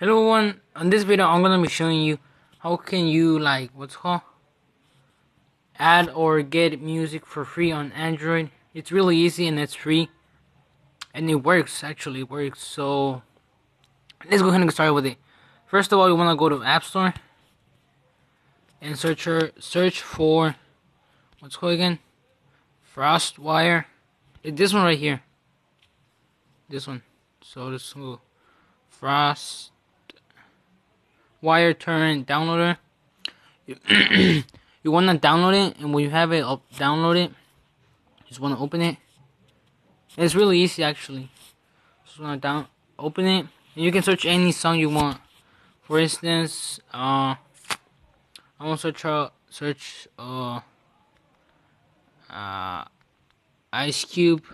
Hello everyone, on this video I'm gonna be showing you how can you like what's called add or get music for free on Android. It's really easy and it's free and it works actually it works so let's go ahead and get started with it. First of all you wanna go to App Store and search her search for what's called again? Frostwire. It's this one right here. This one. So this will Frost wire torrent downloader. you want to download it, and when you have it up, download it. Just want to open it. It's really easy actually. Just want to down open it, and you can search any song you want. For instance, uh, I want to search uh, search uh, uh, Ice Cube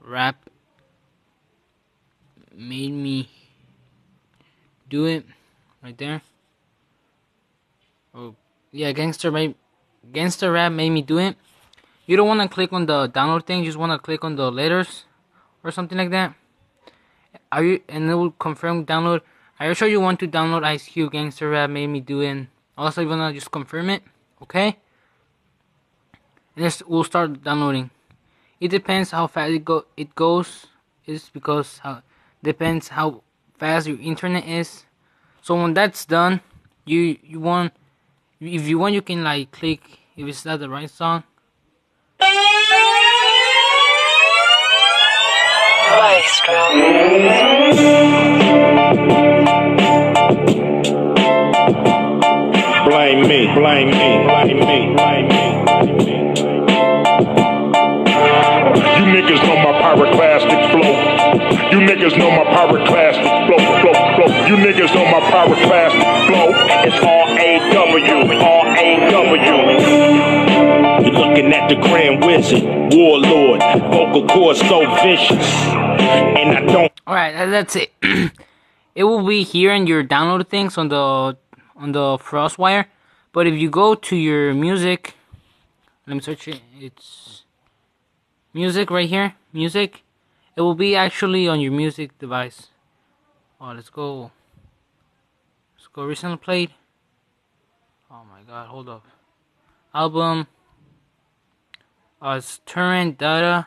rap made me do it right there. Oh, yeah, gangster made gangster rap made me do it. You don't want to click on the download thing. You just want to click on the letters or something like that. Are you and it will confirm download. Are you sure you want to download Ice Cube Gangster Rap made me do it? Also, you wanna just confirm it, okay? And this will start downloading. It depends how fast it go. It goes. Is because how depends how fast your internet is. So when that's done, you you want if you want you can like click if it's not the right song. Blame me, blame me, blame me, blame me. You niggas know my pyroclastic flow. You niggas know my pyroclastic. You niggas know my pyroclastic flow. It's R-A-W, R-A-W. You're looking at the Grand Wizard, Warlord, vocal cords so vicious. And I don't. Alright, that's it. it will be here in your download things on the on the Frostwire. But if you go to your music, let me search it. It's music right here. Music it will be actually on your music device. Oh, let's go. Go recently played. Oh my god, hold up. Album. Uh, it's data.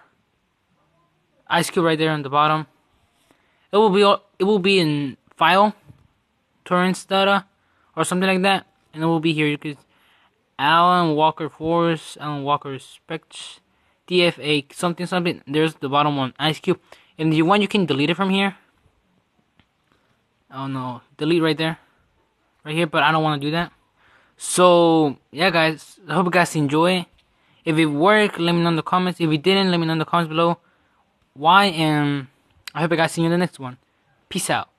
Ice Cube right there on the bottom. It will be it will be in file, torrents data, or something like that, and it will be here. You could Alan Walker Force, Alan Walker Spectre. DFA something something. There's the bottom one, Ice Cube. And you want you can delete it from here. Oh no, delete right there, right here. But I don't want to do that. So yeah, guys. I hope you guys enjoy. If it worked, let me know in the comments. If it didn't, let me know in the comments below. Why and I hope you guys see you in the next one. Peace out.